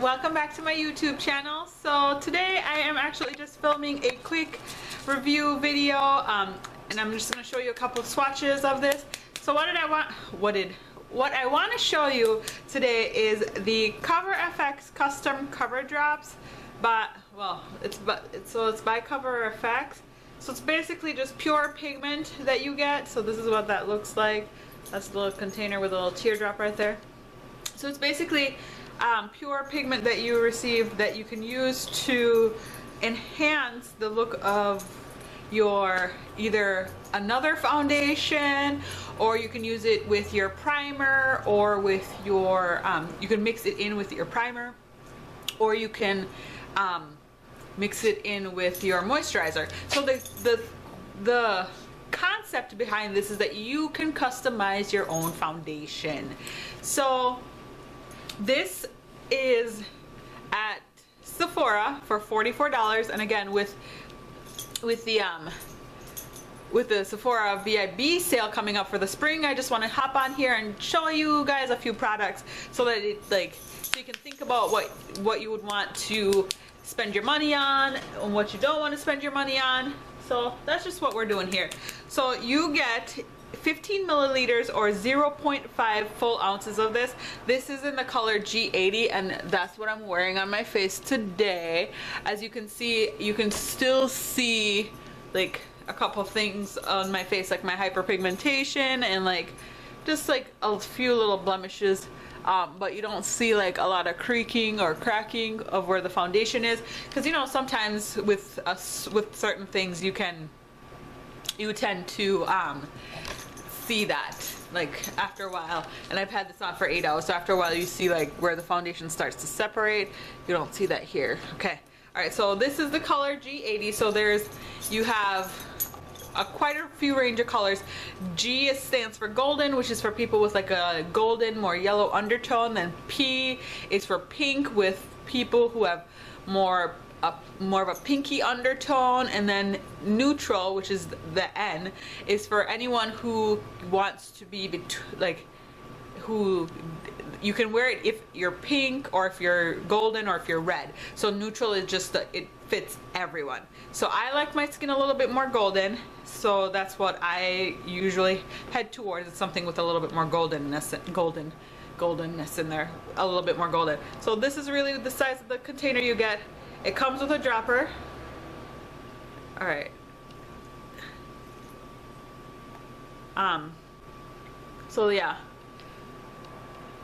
welcome back to my YouTube channel. So today I am actually just filming a quick review video um, and I'm just going to show you a couple swatches of this. So what did I want, what did, what I want to show you today is the Cover FX custom cover drops but well it's but it's, so it's by Cover FX. So it's basically just pure pigment that you get. So this is what that looks like. That's the little container with a little teardrop right there. So it's basically um, pure pigment that you receive that you can use to enhance the look of your either another foundation or you can use it with your primer or with your um, you can mix it in with your primer or you can um, mix it in with your moisturizer. So the the the concept behind this is that you can customize your own foundation. So this is at Sephora for $44 and again with with the um with the Sephora VIB sale coming up for the spring I just want to hop on here and show you guys a few products so that it like so you can think about what what you would want to spend your money on and what you don't want to spend your money on. So that's just what we're doing here. So you get 15 milliliters or 0.5 fluid ounces of this. This is in the color G80 and that's what I'm wearing on my face today. As you can see, you can still see like a couple things on my face like my hyperpigmentation and like just like a few little blemishes um, but you don't see like a lot of creaking or cracking of where the foundation is because you know sometimes with us with certain things you can you tend to um, see that like after a while. And I've had this on for eight hours so after a while you see like where the foundation starts to separate. You don't see that here okay? All right so this is the color G80 so there's you have a quite a few range of colors. G stands for golden which is for people with like a golden more yellow undertone. Then P is for pink with people who have more a more of a pinky undertone and then neutral which is the N is for anyone who wants to be like who you can wear it if you're pink or if you're golden or if you're red. So neutral is just that it fits everyone. So I like my skin a little bit more golden so that's what I usually head towards. It's something with a little bit more goldenness golden goldenness in there a little bit more golden. So this is really the size of the container you get it comes with a dropper. All right. Um, so yeah,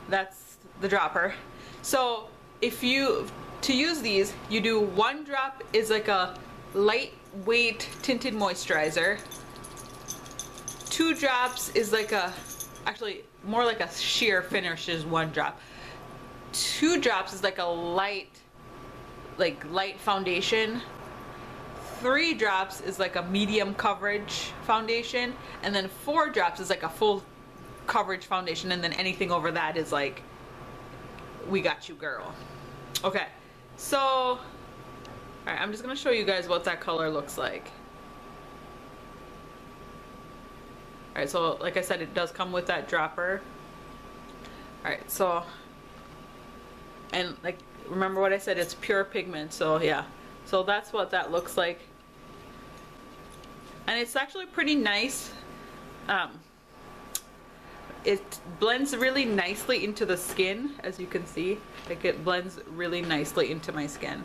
that's the dropper. So if you, to use these, you do one drop is like a lightweight tinted moisturizer. Two drops is like a, actually more like a sheer finish is one drop. Two drops is like a light like light foundation. Three drops is like a medium coverage foundation. And then four drops is like a full coverage foundation. And then anything over that is like, we got you girl. Okay, so, all right, I'm just gonna show you guys what that color looks like. All right, so like I said, it does come with that dropper. All right, so, and like remember what I said, it's pure pigment, so yeah. So that's what that looks like. And it's actually pretty nice. Um, it blends really nicely into the skin, as you can see. Like it blends really nicely into my skin.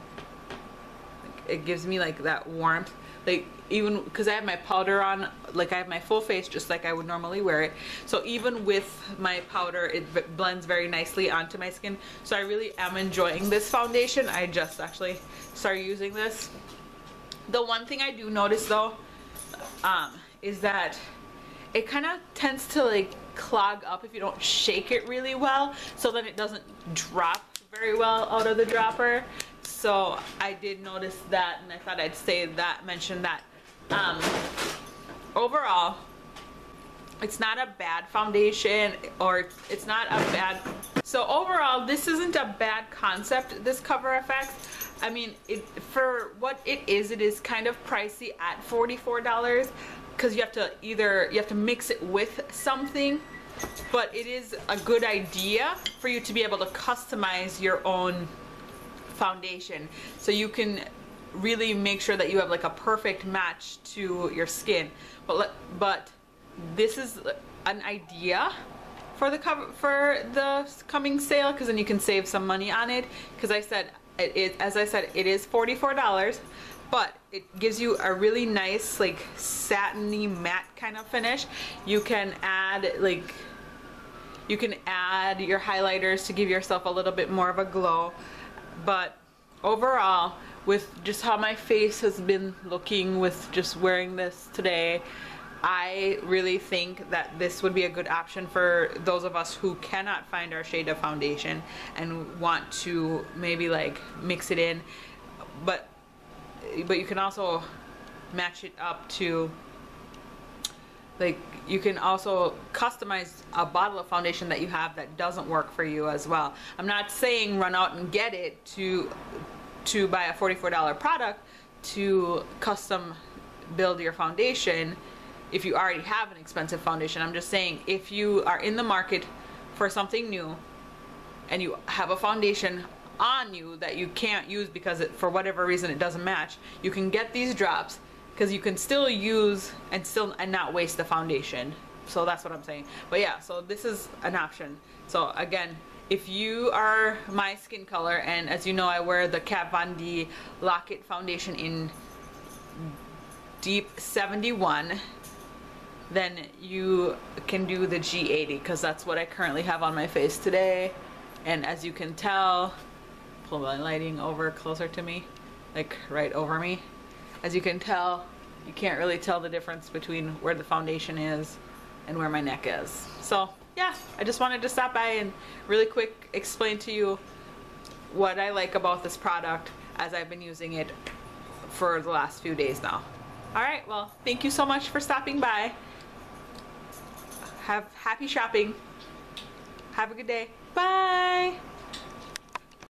It gives me like that warmth. Like even because I have my powder on like I have my full face just like I would normally wear it. So even with my powder it blends very nicely onto my skin. So I really am enjoying this foundation. I just actually started using this. The one thing I do notice though um, is that it kind of tends to like clog up if you don't shake it really well. So then it doesn't drop very well out of the dropper so I did notice that and I thought I'd say that, mention that. Um, overall, it's not a bad foundation or it's not a bad, so overall this isn't a bad concept, this Cover FX. I mean, it, for what it is, it is kind of pricey at $44 because you have to either, you have to mix it with something but it is a good idea for you to be able to customize your own foundation. So you can really make sure that you have like a perfect match to your skin. But but this is an idea for the cover for the coming sale because then you can save some money on it. Because I said it is as I said it is $44 but it gives you a really nice like satiny matte kind of finish. You can add like you can add your highlighters to give yourself a little bit more of a glow but overall with just how my face has been looking with just wearing this today I really think that this would be a good option for those of us who cannot find our shade of foundation and want to maybe like mix it in. But but you can also match it up to like you can also customize a bottle of foundation that you have that doesn't work for you as well. I'm not saying run out and get it to to buy a $44 product to custom build your foundation if you already have an expensive foundation. I'm just saying if you are in the market for something new and you have a foundation on you that you can't use because it, for whatever reason it doesn't match, you can get these drops because you can still use and still and not waste the foundation. So that's what I'm saying. But yeah, so this is an option. So again, if you are my skin color and as you know I wear the Kat Von D Lock-It foundation in deep 71 then you can do the G80 because that's what I currently have on my face today and as you can tell pull my lighting over closer to me like right over me as you can tell you can't really tell the difference between where the foundation is and where my neck is. So yeah I just wanted to stop by and really quick explain to you what I like about this product as I've been using it for the last few days now. Alright well thank you so much for stopping by. Have happy shopping. Have a good day. Bye